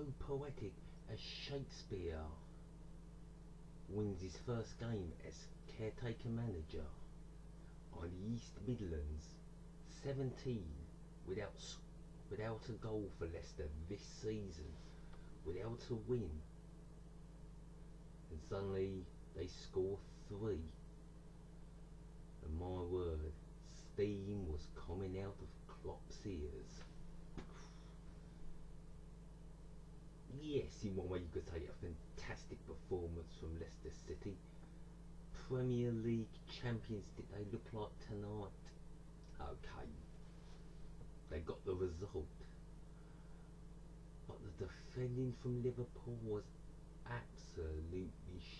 so poetic as Shakespeare wins his first game as caretaker manager on the East Midlands, 17 without without a goal for Leicester this season, without a win, and suddenly they score three. And my word, steam was coming out of Klopp's ears. Yes, in one way you could say a fantastic performance from Leicester City. Premier League champions did they look like tonight? Okay, they got the result. But the defending from Liverpool was absolutely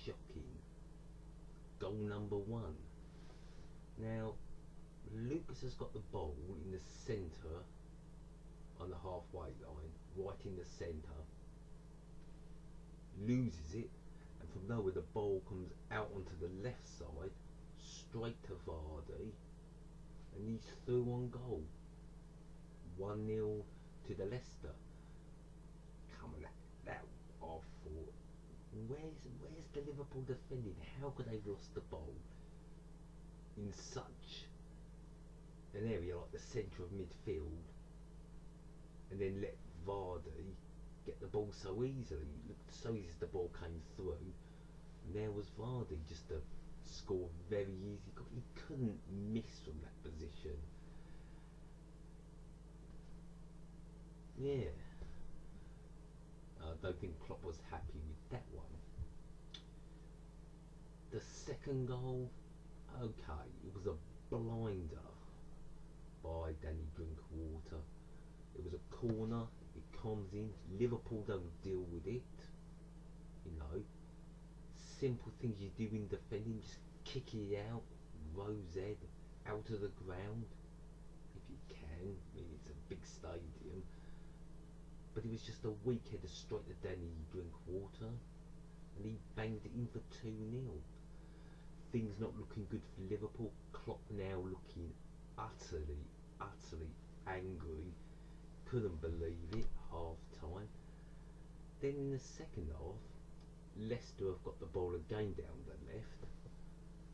shocking. Goal number one. Now, Lucas has got the ball in the centre on the halfway line, right in the centre loses it, and from nowhere the ball comes out onto the left side, straight to Vardy, and he's through on goal. 1 0 to the Leicester. Come on, that, awful. Where's, where's the Liverpool defending? How could they have lost the ball in such an area like the centre of midfield and then let Vardy get the ball so easily. So easy as the ball came through. And there was Vardy just to score very easy. He couldn't miss from that position. Yeah. I don't think Klopp was happy with that one. The second goal, okay, it was a blinder by Danny Drinkwater. It was a corner it comes in. Liverpool don't deal with it. You know, simple things you do in defending, just kick it out, row Z, out of the ground, if you can. I mean, it's a big stadium. But it was just a weak header straight to Danny Drinkwater, and he banged it in for 2 0. Things not looking good for Liverpool. Klopp now looking utterly, utterly angry couldn't believe it, half time. Then in the second half, Leicester have got the ball again down the left,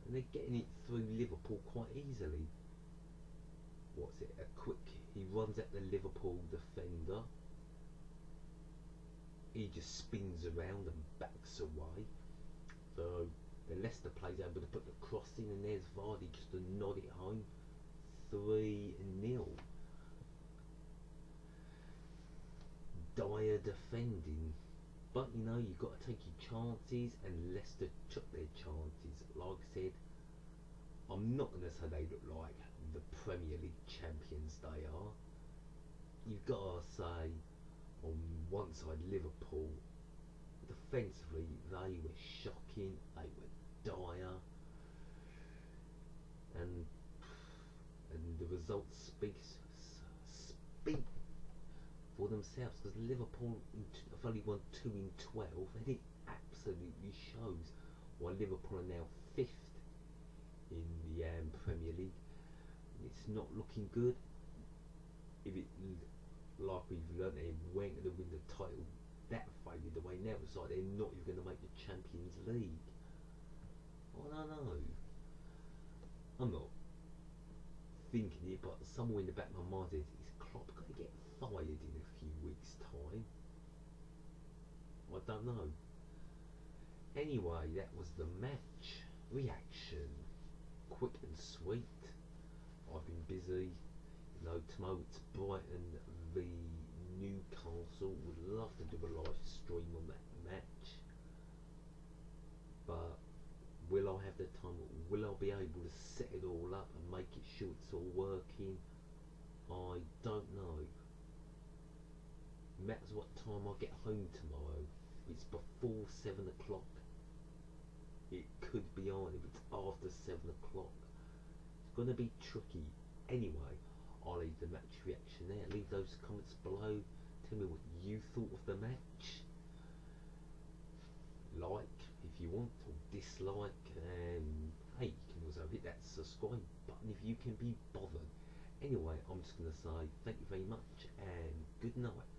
and they're getting it through Liverpool quite easily. What's it? A quick, he runs at the Liverpool defender. He just spins around and backs away. So the Leicester player's able to put the cross in, and there's Vardy just to nod it home. 3 0. Dire defending. But you know, you've got to take your chances, and Leicester took their chances. Like I said, I'm not going to say they look like the Premier League champions they are. You've got to say, on one side, Liverpool, defensively, they were shocking, they were dire, and and the result speaks speak for themselves because Liverpool have only won 2 in 12 and it absolutely shows why Liverpool are now 5th in the um, Premier League. It's not looking good. If it, like we've learned, they weren't going to win the title that faded away. Now it's like they're not even going to make the Champions League. I don't know. I'm not thinking it, but somewhere in the back of my mind is, is Klopp going to get fired in a few weeks' time? I don't know. Anyway, that was the match reaction. Quick and sweet. I've been busy. You know, tomorrow it's Brighton v Newcastle. Would love to do a live stream on that match. But will I have the time? Will I be able to set it all up and make it sure it's all working? I don't know. Matters what time I get home tomorrow. It's before seven o'clock. It could be on if it's after seven o'clock. It's going to be tricky. Anyway, I'll leave the match reaction there. Leave those comments below. Tell me what you thought of the match. Like if you want or dislike. And hey, you can also hit that subscribe button if you can be bothered. Anyway, I'm just going to say thank you very much and good night.